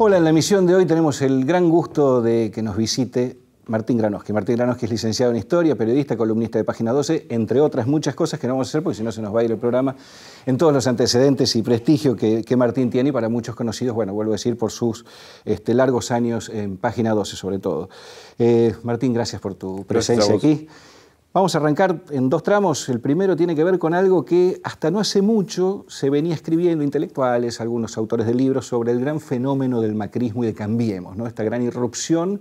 Hola, en la emisión de hoy tenemos el gran gusto de que nos visite Martín Granoski. Martín Granoski es licenciado en Historia, periodista, columnista de Página 12, entre otras muchas cosas que no vamos a hacer porque si no se nos va a ir el programa en todos los antecedentes y prestigio que, Martín tiene y para muchos conocidos, bueno, vuelvo a decir, por sus este, largos años en Página 12 sobre todo. Eh, Martín, gracias por tu presencia aquí. Vamos a arrancar en dos tramos. El primero tiene que ver con algo que hasta no hace mucho se venía escribiendo intelectuales, algunos autores de libros, sobre el gran fenómeno del macrismo y de Cambiemos, ¿no? esta gran irrupción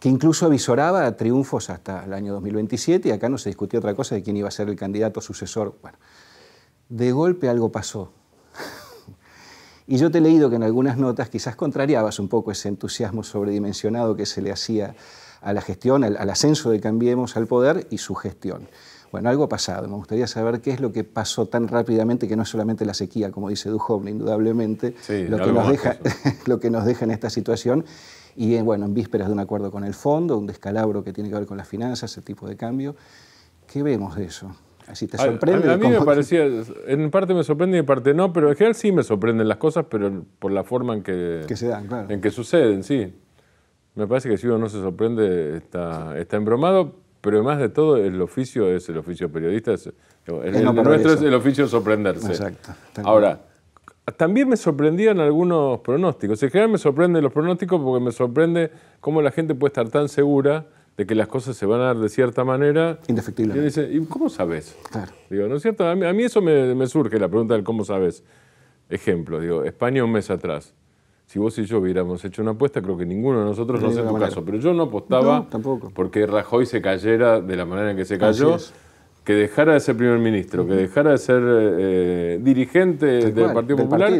que incluso avisoraba triunfos hasta el año 2027 y acá no se discutió otra cosa de quién iba a ser el candidato sucesor. Bueno, de golpe algo pasó. y yo te he leído que en algunas notas quizás contrariabas un poco ese entusiasmo sobredimensionado que se le hacía a la gestión, al, ascenso de Cambiemos al poder y su gestión. Bueno, algo ha pasado. Me gustaría saber qué es lo que pasó tan rápidamente, que no es solamente la sequía, como dice Duhovne, indudablemente, lo, que nos deja, lo que nos deja en esta situación, y eh, bueno, en vísperas de un acuerdo con el fondo, un descalabro que tiene que ver con las finanzas, ese tipo de cambio. ¿Qué vemos de eso? Así te sorprende. A, mí me parecía, en parte me sorprende y en parte no, pero en general sí me sorprenden las cosas, pero por la forma en que, que se dan, claro. En que suceden, sí. Me parece que si uno no se sorprende está, está embromado, pero además de todo el oficio es el oficio periodista, es, el, nuestro es el oficio sorprenderse. Exacto. Ahora, también me sorprendían algunos pronósticos. En general me sorprenden los pronósticos porque me sorprende cómo la gente puede estar tan segura de que las cosas se van a dar de cierta manera. Indefectible. Y dice, ¿y cómo sabes? Claro. Digo, ¿no es cierto? A mí, eso me, surge la pregunta del cómo sabes. Ejemplo, digo, España un mes atrás. Si vos y yo hubiéramos hecho una apuesta, creo que ninguno de nosotros, no sé tu caso, pero yo no apostaba porque Rajoy se cayera de la manera en que se cayó que dejara de ser primer ministro, que dejara de ser eh, dirigente del Partido Popular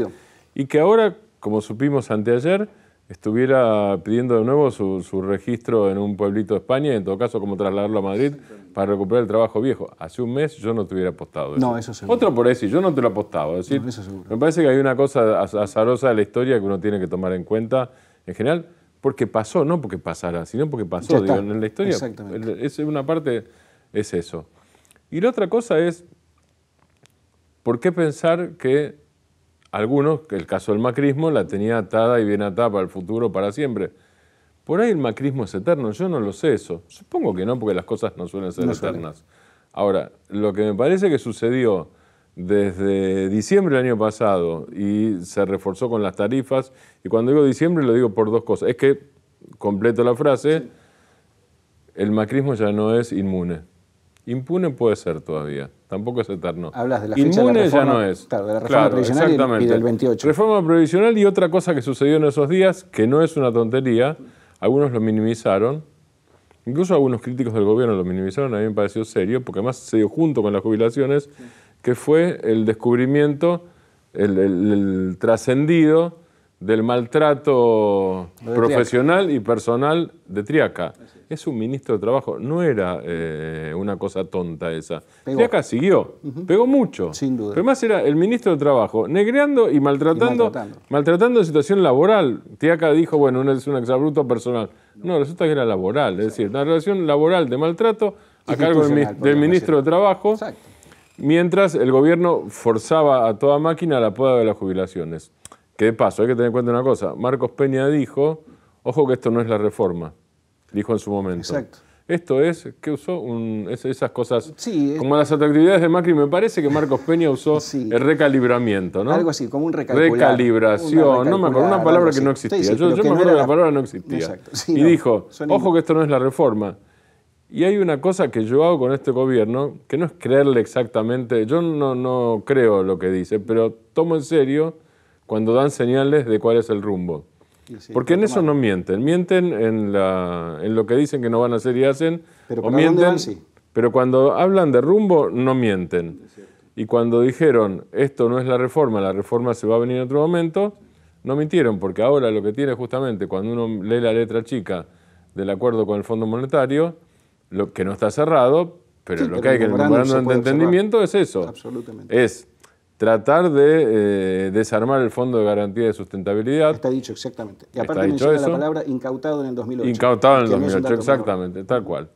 y que ahora, como supimos anteayer, estuviera pidiendo de nuevo su, registro en un pueblito de España y en todo caso como trasladarlo a Madrid para recuperar el trabajo viejo. Hace un mes yo no te hubiera apostado. Eso. No, eso seguro. Otro por eso, yo no te lo apostaba. decir, Me parece que hay una cosa azarosa de la historia que uno tiene que tomar en cuenta en general, porque pasó, no porque pasara, sino porque pasó. Digo, en la historia, es una parte es eso. Y la otra cosa es, ¿por qué pensar que algunos, el caso del macrismo, la tenía atada y bien atada para el futuro, para siempre? Por ahí el macrismo es eterno, yo no lo sé eso. Supongo que no, porque las cosas no suelen ser eternas. Ahora, lo que me parece que sucedió desde diciembre del año pasado y se reforzó con las tarifas, y cuando digo diciembre lo digo por dos cosas. Es que, completo la frase, el macrismo ya no es inmune. Impune puede ser todavía, tampoco es eterno. Hablas de la fecha Inmune de la reforma, ya no es. Claro, de la reforma previsional y, del 28. Reforma previsional y otra cosa que sucedió en esos días, que no es una tontería, algunos lo minimizaron, incluso algunos críticos del gobierno lo minimizaron, a mí me pareció serio, porque además se dio junto con las jubilaciones, que fue el descubrimiento, el trascendido del maltrato profesional y personal de Triaca. Es un ministro de Trabajo, no era eh, una cosa tonta esa. Triaca siguió, pegó mucho. Sin duda. Pero más era el ministro de Trabajo, negreando y maltratando, maltratando. situación laboral. Triaca dijo, bueno, es un exabruto personal. No, resulta que era laboral, es decir, una relación laboral de maltrato a cargo del, ministro de Trabajo. Mientras el gobierno forzaba a toda máquina la poda de las jubilaciones. Que de paso, hay que tener en cuenta una cosa. Marcos Peña dijo, ojo que esto no es la reforma, dijo en su momento. Exacto. Esto es, ¿qué usó? esas cosas, como las atractividades de Macri, me parece que Marcos Peña usó el recalibramiento, ¿no? Algo así, como un. Recalibración, no me acuerdo, una palabra que no existía. yo, me acuerdo que la palabra no existía. y dijo, ojo que esto no es la reforma. Y hay una cosa que yo hago con este gobierno, que no es creerle exactamente, yo no, no creo lo que dice, pero tomo en serio cuando dan señales de cuál es el rumbo. Porque en eso no mienten, mienten en, la, en, lo que dicen que no van a hacer y hacen, pero o mienten, pero cuando hablan de rumbo no mienten. Y cuando dijeron, esto no es la reforma, la reforma se va a venir en otro momento, no mintieron, porque ahora lo que tiene justamente cuando uno lee la letra chica del acuerdo con el Fondo Monetario, lo que no está cerrado, pero lo que hay que el de entendimiento es eso. Absolutamente. Es tratar de eh, desarmar el Fondo de Garantía de Sustentabilidad. Está dicho, exactamente. Y aparte menciona la palabra incautado en el 2008. Incautado en el 2008, exactamente, tal cual.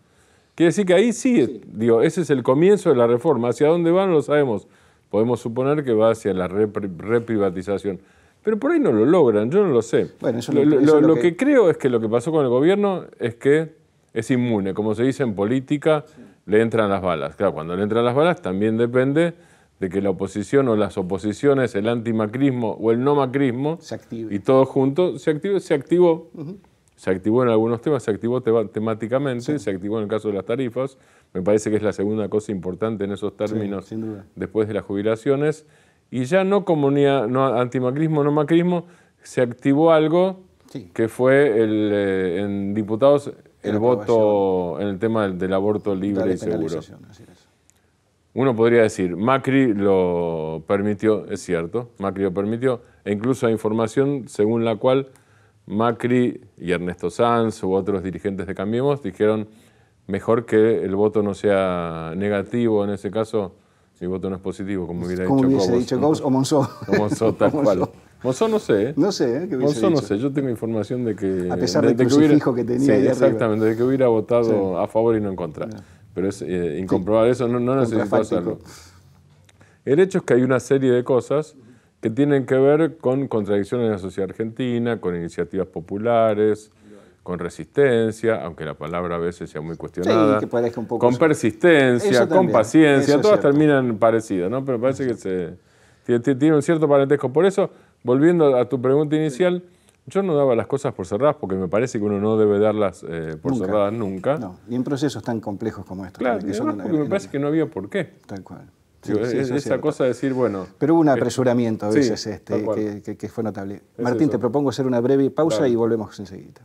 Quiere decir que ahí sí, digo, ese es el comienzo de la reforma. Hacia dónde va no lo sabemos. Podemos suponer que va hacia la reprivatización. Pero por ahí no lo logran, yo no lo sé. Bueno, eso lo, lo, que... creo es que lo que pasó con el gobierno es que es inmune. Como se dice en política, le entran las balas. Claro, cuando le entran las balas también depende de que la oposición o las oposiciones, el antimacrismo o el no macrismo, se y todo junto, se activó, se activó, se activó en algunos temas, se activó temáticamente, se activó en el caso de las tarifas, me parece que es la segunda cosa importante en esos términos después de las jubilaciones, y ya no comunidad, no antimacrismo, no macrismo, se activó algo que fue el, eh, en diputados el voto en el tema del, aborto libre y seguro. Uno podría decir, Macri lo permitió, es cierto, Macri lo permitió, e incluso hay información según la cual Macri y Ernesto Sanz u otros dirigentes de Cambiemos dijeron mejor que el voto no sea negativo, en ese caso, si el voto no es positivo, como hubiera dicho hubiese dicho Gauss o Monzó. O Monzó, tal cual. Monzó no sé. ¿eh? No sé, ¿eh? Monzó no sé, yo tengo información de que... A pesar de, de que, hubiera, que tenía sí, exactamente, de que hubiera votado a favor y no en contra pero es eh, incomprobable, eso no, no necesito hacerlo. El hecho es que hay una serie de cosas que tienen que ver con contradicciones en la sociedad argentina, con iniciativas populares, con resistencia, aunque la palabra a veces sea muy cuestionada, con persistencia, con paciencia, todas terminan parecidas, ¿no? pero parece que se, tiene un cierto parentesco. Por eso, volviendo a tu pregunta inicial, yo no daba las cosas por cerradas porque me parece que uno no debe darlas eh, por cerradas nunca. No, y en procesos tan complejos como estos. Claro, porque me parece que no había por qué. Tal cual. esa cosa de decir, bueno... Pero hubo un apresuramiento a veces este, que, fue notable. Martín, te propongo hacer una breve pausa y volvemos enseguida.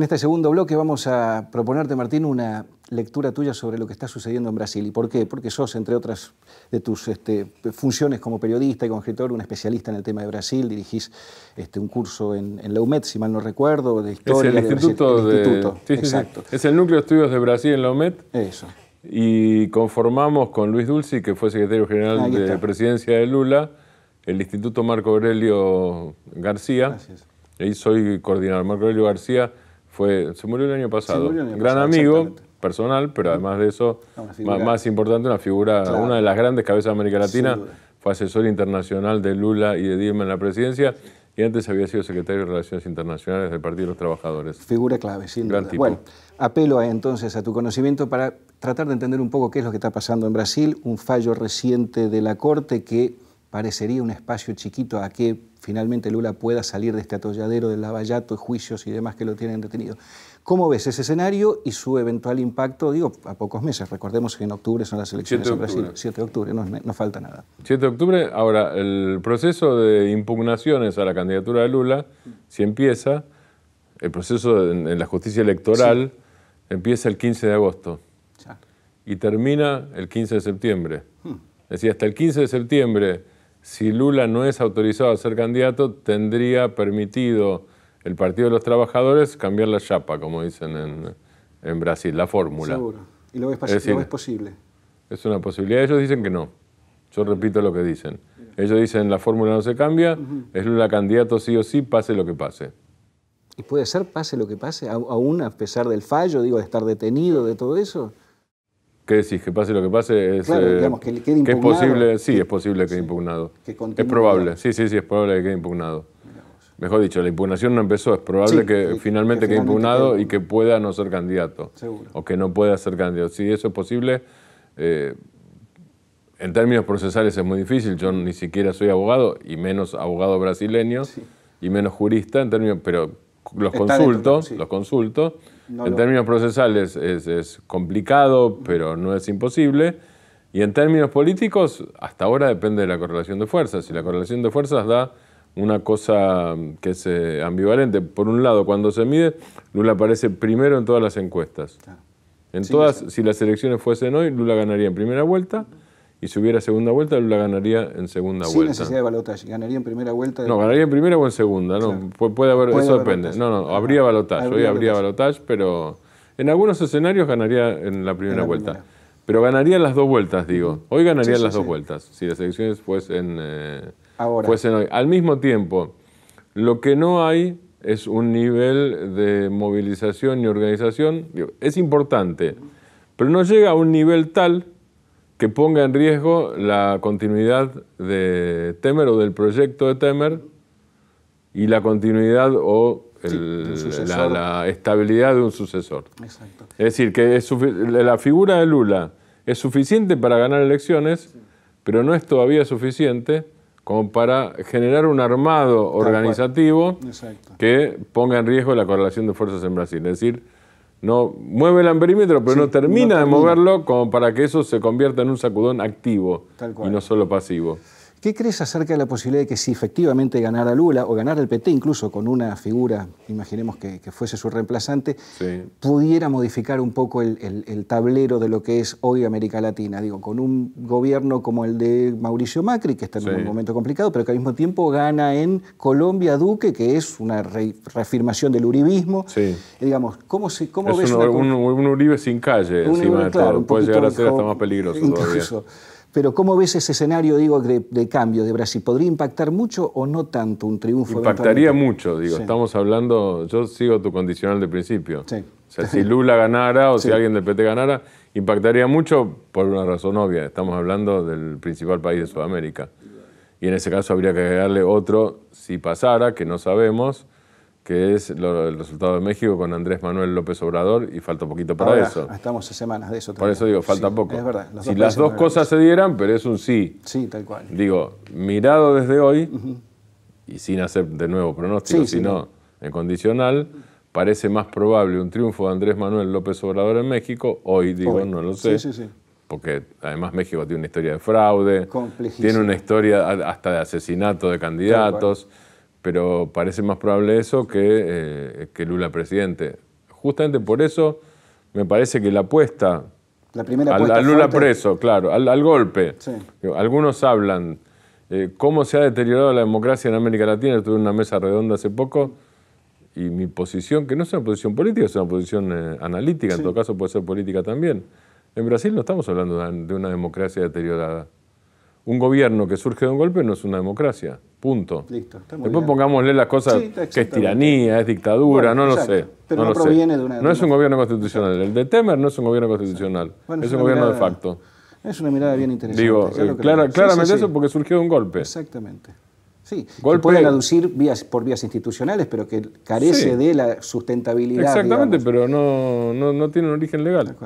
En este segundo bloque vamos a proponerte, Martín, una lectura tuya sobre lo que está sucediendo en Brasil. ¿Y por qué? Porque sos, entre otras de tus este, funciones como periodista y como escritor, un especialista en el tema de Brasil. Dirigís este, un curso en, la UMED, si mal no recuerdo, de historia. Es el Instituto. De, instituto. Exacto. Es el Núcleo de Estudios de Brasil en la UMED. Eso. Y conformamos con Luis Dulci, que fue secretario general de presidencia de Lula, el Instituto Marco Aurelio García. Gracias. Ahí soy coordinador. Marco Aurelio García se murió el año pasado. Gran amigo personal, pero además de eso, más, importante, una figura, una de las grandes cabezas de América Latina, fue asesor internacional de Lula y de Dilma en la presidencia. Y antes había sido secretario de Relaciones Internacionales del Partido de los Trabajadores. Figura clave, sin Gran duda. Bueno, apelo entonces a tu conocimiento para tratar de entender un poco qué es lo que está pasando en Brasil, un fallo reciente de la Corte que parecería un espacio chiquito a que finalmente Lula pueda salir de este atolladero del lavallato, juicios y demás que lo tienen detenido. ¿Cómo ves ese escenario y su eventual impacto, digo, a pocos meses? Recordemos que en octubre son las elecciones en Brasil. 7 de octubre, no, no, falta nada. 7 de octubre, ahora, el proceso de impugnaciones a la candidatura de Lula, si empieza, el proceso en, la justicia electoral empieza el 15 de agosto y termina el 15 de septiembre. Hmm. Es decir, hasta el 15 de septiembre si Lula no es autorizado a ser candidato, tendría permitido el Partido de los Trabajadores cambiar la chapa, como dicen en, Brasil, la fórmula. Seguro. ¿Y lo ves, es, posible? Es una posibilidad. Ellos dicen que no. Yo repito lo que dicen. Ellos dicen la fórmula no se cambia, es Lula candidato sí o sí, pase lo que pase. ¿Y puede ser pase lo que pase, aún a pesar del fallo, digo, de estar detenido, de todo eso? ¿Qué decís? Que pase lo que pase. Es, claro, eh, digamos, que quede impugnado. es posible, sí, es posible que quede impugnado. es probable, sí, sí, sí, es probable que quede impugnado. Mejor dicho, la impugnación no empezó, es probable que, finalmente quede impugnado y que pueda no ser candidato. Seguro. O que no pueda ser candidato. Si eso es posible, eh, en términos procesales es muy difícil. Yo ni siquiera soy abogado, y menos abogado brasileño, y menos jurista, en términos, pero los consulto, los consulto en términos procesales es, complicado, pero no es imposible. Y en términos políticos, hasta ahora depende de la correlación de fuerzas. Y la correlación de fuerzas da una cosa que es eh, ambivalente. Por un lado, cuando se mide, Lula aparece primero en todas las encuestas. En todas, si las elecciones fuesen hoy, Lula ganaría en primera vuelta y si hubiera segunda vuelta, Lula ganaría en segunda Sin vuelta. Sin necesidad de balotaje. ¿Ganaría en primera vuelta? No, ganaría en primera o en segunda. No, puede haber, eso depende. No, no, habría balotaje. Hoy habría balotaje, pero En algunos escenarios ganaría en la primera vuelta. Pero ganaría las dos vueltas, digo. Hoy ganaría las dos vueltas, si las elecciones fuesen, eh, fuesen hoy. Al mismo tiempo, lo que no hay es un nivel de movilización y organización. es importante, pero no llega a un nivel tal que ponga en riesgo la continuidad de Temer o del proyecto de Temer y la continuidad o la, estabilidad de un sucesor. Exacto. Es decir, que la figura de Lula es suficiente para ganar elecciones, pero no es todavía suficiente como para generar un armado organizativo que ponga en riesgo la correlación de fuerzas en Brasil. Es decir, no mueve el amperímetro, pero no, termina de moverlo como para que eso se convierta en un sacudón activo y no solo pasivo. ¿Qué crees acerca de la posibilidad de que si efectivamente ganara Lula o ganara el PT, incluso con una figura, imaginemos que, fuese su reemplazante, pudiera modificar un poco el, tablero de lo que es hoy América Latina? Digo, con un gobierno como el de Mauricio Macri, que está en un momento complicado, pero que al mismo tiempo gana en Colombia Duque, que es una reafirmación del uribismo. Sí. digamos, ¿cómo, se, cómo ves un, un, Uribe sin calle, encima de todo. Puede llegar a ser hasta más peligroso todavía. Pero ¿cómo ves ese escenario, digo, de, cambio de Brasil? ¿Podría impactar mucho o no tanto un triunfo? Impactaría mucho, digo. Estamos hablando, yo sigo tu condicional de principio. Sí. O sea, si Lula ganara o si alguien del PT ganara, impactaría mucho por una razón obvia. Estamos hablando del principal país de Sudamérica. Y en ese caso habría que agregarle otro, si pasara, que no sabemos, que es el resultado de México con Andrés Manuel López Obrador y falta poquito para eso. Estamos a semanas de eso. Por eso digo, falta poco. Es verdad. Si las dos cosas se dieran, pero es un sí. Sí, tal cual. Digo, mirado desde hoy, y sin hacer de nuevo pronóstico, sino en condicional, parece más probable un triunfo de Andrés Manuel López Obrador en México, hoy digo, no lo sé. Sí, sí, sí porque además México tiene una historia de fraude, tiene una historia hasta de asesinato de candidatos pero parece más probable eso que, eh, que Lula presidente. Justamente por eso me parece que la apuesta, la primera al, Lula preso, claro, al, golpe. Algunos hablan eh, cómo se ha deteriorado la democracia en América Latina. Tuve una mesa redonda hace poco y mi posición, que no es una posición política, es una posición eh, analítica, en todo caso puede ser política también. En Brasil no estamos hablando de una democracia deteriorada. Un gobierno que surge de un golpe no es una democracia. Punto. Listo, Después pongámosle las cosas que es tiranía, es dictadura, no lo sé. Pero no, proviene de una. No es un gobierno constitucional. El de Temer no es un gobierno constitucional. es, un gobierno de facto. Es una mirada bien interesante. Digo, eh, claramente eso porque surgió de un golpe. Exactamente. Sí, golpe, pueden aducir vías, por vías institucionales, pero que carece de la sustentabilidad. Exactamente, pero no, no, no, tiene un origen legal.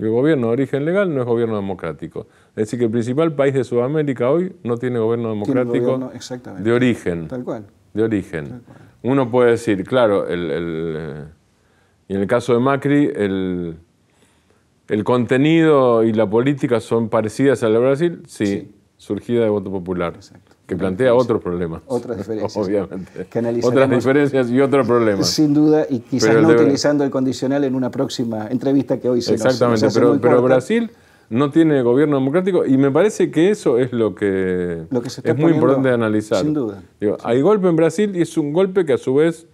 El gobierno de origen legal no es gobierno democrático. Es decir, que el principal país de Sudamérica hoy no tiene gobierno democrático de origen. Tal cual. De origen. Uno puede decir, claro, el, el, y en el caso de Macri, el, el, contenido y la política son parecidas a la de Brasil, sí, surgida de voto popular. Que plantea otros problemas. Otras diferencias. Obviamente. Otras diferencias y otros problemas. Sin duda, y quizás no utilizando el condicional en una próxima entrevista que hoy se Exactamente, pero, pero Brasil no tiene gobierno democrático y me parece que eso es lo que, es muy importante de analizar. Sin duda. Hay golpe en Brasil y es un golpe que a su vez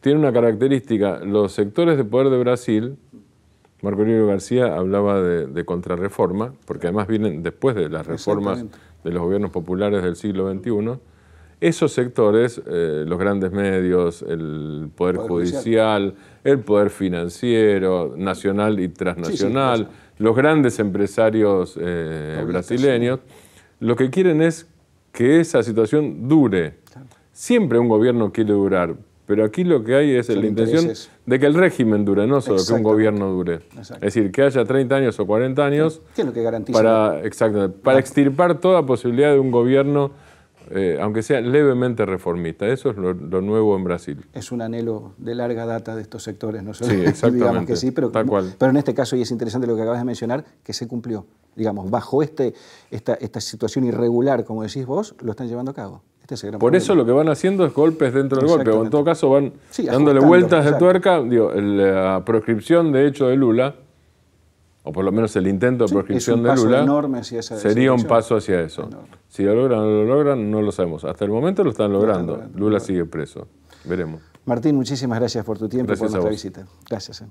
tiene una característica. Los sectores de poder de Brasil, Marco Aurelio García hablaba de, contrarreforma, porque además vienen después de las reformas de los gobiernos populares del siglo XXI. Esos sectores, eh, los grandes medios, el poder, judicial, el poder financiero, nacional y transnacional, los grandes empresarios eh, brasileños, lo que quieren es que esa situación dure. Siempre un gobierno quiere durar, pero aquí lo que hay es la intención de que el régimen dure, no solo que un gobierno dure. Es decir, que haya 30 años o 40 años ¿Qué es lo que garantiza? para, para extirpar toda posibilidad de un gobierno eh, aunque sea levemente reformista. Eso es lo, nuevo en Brasil. Es un anhelo de larga data de estos sectores, ¿no? Sí, exactamente. digamos que sí, pero, pero en este caso, y es interesante lo que acabas de mencionar, que se cumplió. Digamos, bajo este, esta, esta situación irregular, como decís vos, lo están llevando a cabo. Este Por eso lo que van haciendo es golpes dentro del golpe, o en todo caso van dándole vueltas de tuerca. Digo, la proscripción de hecho de Lula o por lo menos el intento de proscripción de Lula, sería un paso hacia eso. Si lo logran o no lo logran, no lo sabemos. Hasta el momento lo están logrando. Lula sigue preso. Veremos. Martín, muchísimas gracias por tu tiempo y por nuestra visita. Gracias. Eh.